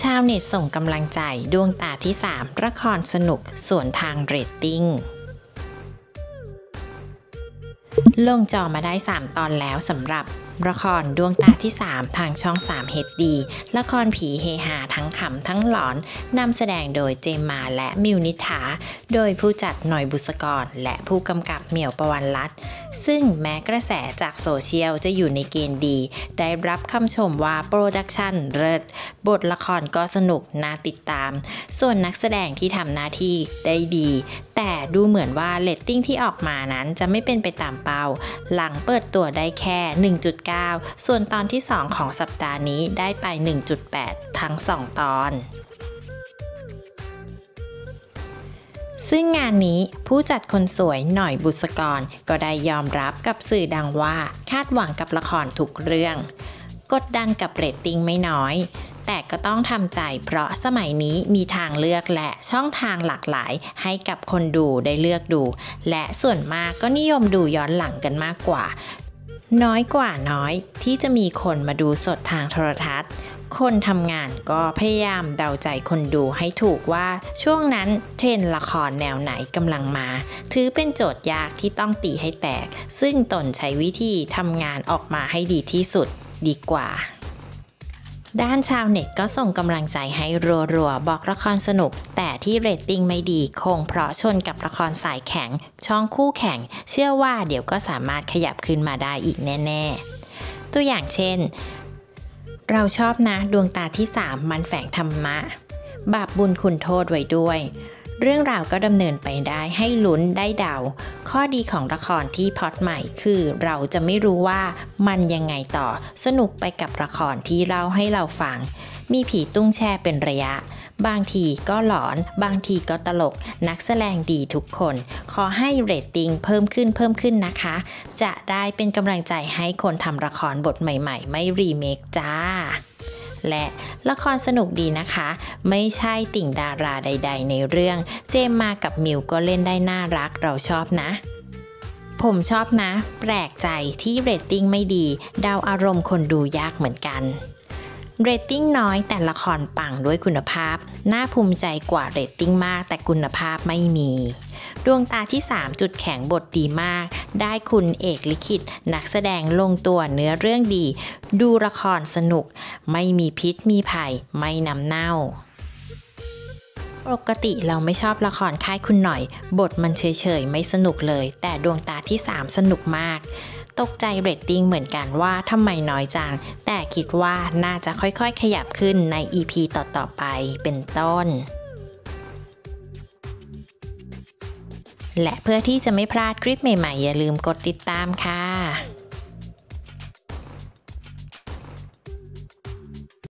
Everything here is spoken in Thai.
ชาวเน็ตส่งกำลังใจดวงตาที่ 3 ละครสนุกส่วนทางเรตติ้ง ลงจอมาได้ 3 ตอนแล้วสำหรับละครดวงตาที่ 3 ทางช่อง 3 HD ละครผีเฮฮาทั้งขำทั้งหลอนนำแสดงโดยเจมมาและมิวนิฐาโดยผู้จัดหน่อยบุษกร และผู้กำกับเหมียวประวันรัตซึ่งแม้กระแสจากโซเชียลจะอยู่ในเกณฑ์ดี ได้รับคำชมว่าโปรดักชันเลิศบทละครก็สนุกน่าติดตาม ส่วนนักแสดงที่ทำหน้าที่ได้ดี แต่ดูเหมือนว่าเรตติ้งที่ออกมานั้นจะไม่เป็นไปตามเป้า หลังเปิดตัวได้แค่ 1.9ส่วนตอนที่ 2 ของสัปดาห์นี้ได้ไป 1.8 ทั้ง 2 ตอนซึ่งงานนี้ผู้จัดคนสวยหน่อยบุษกรก็ได้ยอมรับกับสื่อดังว่าคาดหวังกับละครทุกเรื่อง กดดันกับเรตติ้งไม่น้อย แต่ก็ต้องทำใจเพราะสมัยนี้มีทางเลือกและช่องทางหลากหลาย ให้กับคนดูได้เลือกดู และส่วนมากก็นิยมดูย้อนหลังกันมากกว่า น้อยกว่าน้อยที่จะมีคนมาดูสดทางโทรทัศน์ คนทำงานก็พยายามเดาใจคนดูให้ถูกว่าช่วงนั้นเทรนด์ละครแนวไหนกำลังมา ถือเป็นโจทย์ยากที่ต้องตีให้แตก ซึ่งตนใช้วิธีทำงานออกมาให้ดีที่สุดดีกว่า ด้านชาวเน็ตก็ส่งกำลังใจให้รัวๆ บอกละครสนุก แต่ที่เรตติ้งไม่ดีคงเพราะชนกับละครสายแข็ง ช่องคู่แข่ง เชื่อว่าเดี๋ยวก็สามารถขยับขึ้นมาได้อีกแน่ ๆ ตัวอย่างเช่น เราชอบนะดวงตาที่3มันแฝงธรรมะ บาปบุญคุณโทษไว้ด้วย เรื่องราวก็ดำเนินไปได้ให้ลุ้นได้เดา ข้อดีของละครที่พอดใหม่คือเราจะไม่รู้ว่ามันยังไงต่อสนุกไปกับละครที่เล่าให้เราฟัง มีผีตุ้งแช่เป็นระยะ บางทีก็หลอน บางทีก็ตลก นักแสดงดีทุกคน ขอให้เรตติ้งเพิ่มขึ้นเพิ่มขึ้นนะคะ จะได้เป็นกำลังใจให้คนทำละครบทใหม่ ๆ ไม่รีเมคจ้า และละครสนุกดีนะคะ ไม่ใช่ติ่งดาราใด ๆ ในเรื่อง เจมส์ มาร์ กับมิวก็เล่นได้น่ารักเราชอบนะผมชอบนะ แปลกใจที่เรตติ้งไม่ดี เดาอารมณ์คนดูยากเหมือนกัน เรตติ้งน้อยแต่ละครปังด้วยคุณภาพ น่าภูมิใจกว่าเรตติ้งมากแต่คุณภาพไม่มี ดวงตาที่ 3 จุดแข็งบทดีมาก ได้คุณเอกลิขิต นักแสดงลงตัวเนื้อเรื่องดี ดูละครสนุก ไม่มีพิษมีภัย ไม่นำเน่าปกติเราไม่ชอบละครค่ายคุณหน่อย บทมันเฉยๆ ไม่สนุกเลย แต่ดวงตาที่ 3 สนุกมาก ตกใจเรตติ้งเหมือนกันว่าทำไมน้อยจัง แต่คิดว่าน่าจะค่อยๆ ขยับขึ้นใน EP ต่อๆไปเป็นต้น และเพื่อที่จะไม่พลาดคลิปใหม่ๆ อย่าลืมกดติดตามค่ะ